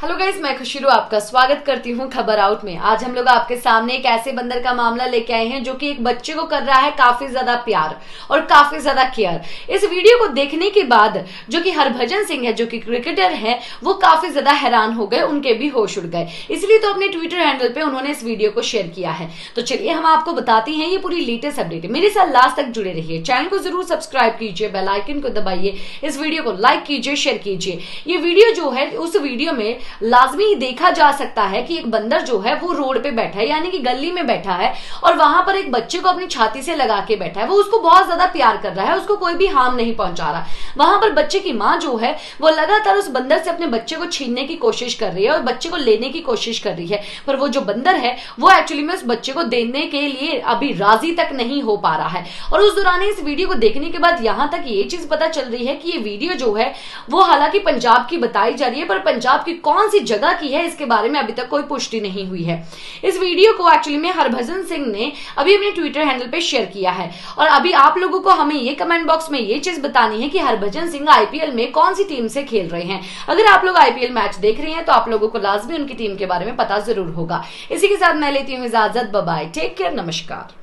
Hello guys मैं खुशीरू आपका स्वागत करती हूँ खबर आउट में। आज हम लोग आपके सामने एक ऐसे बंदर का मामला लेके आए हैं जो कि एक बच्चे को कर रहा है काफ़ी ज़्यादा प्यार और काफ़ी ज़्यादा केयर इस वीडियो को देखने के बाद, जो कि हरभजन सिंह है, जो कि क्रिकेटर है, वो काफ़ी ज़्यादा हैरान हो गए, उनके भी होश उड़ गए। इसलिए तो अपने ट्विटर हैंडल पे उन्होंने इस वीडियो को शेयर किया है। तो चलिए, हम आपको बताते हैं ये पूरी लेटेस्ट अपडेट मेरे साथ लास्ट तक जुड़े रहिए। चैनल को ज़रूर सब्सक्राइब कीजिए बेलाइकन को दबाइए। इस वीडियो को लाइक कीजिए शेयर कीजिए। ये वीडियो जो है, उस वीडियो में लाजमी देखा जा सकता है कि एक बंदर जो है वो रोड पे बैठा है, यानी कि गली में बैठा है और वहाँ पर एक बच्चे को अपनी छाती से लगा के बैठा है। वो उसको बहुत ज़्यादा प्यार कर रहा है, उसको कोई भी हार्म नहीं पहुँचा रहा। वहाँ पर बच्चे की माँ जो है, वो लगातार उस बंदर से अपने बच्चे को छीनने की कोशिश कर रही है और बच्चे को लेने की कोशिश कर रही है। पर वो जो बंदर है, वो एक्चुअली में उस बच्चे को देने के लिए अभी राज़ी तक नहीं हो पा रहा है। और उस दौरान इस वीडियो को देखने के बाद यहाँ तक ये चीज़ पता चल रही है कि ये वीडियो जो है, वो हालाँकि पंजाब की बताई जा रही है, पर पंजाब की कौन सी जगह जगह की है, इसके बारे में अभी तक कोई पुष्टि नहीं हुई है। इस वीडियो को एक्चुअली में हरभजन सिंह ने अभी अपने ट्विटर हैंडल पे शेयर किया है। और अभी आप लोगों को हमें ये कमेंट बॉक्स में ये चीज़ बतानी है कि हरभजन सिंह आईपीएल में कौन सी टीम से खेल रहे हैं। अगर आप लोग आईपीएल मैच देख रहे हैं तो आप लोगों को लाजमी उनकी टीम के बारे में पता ज़रूर होगा। इसी के साथ मैं लेती हूँ इजाज़त। बबाई टेक केयर नमस्कार।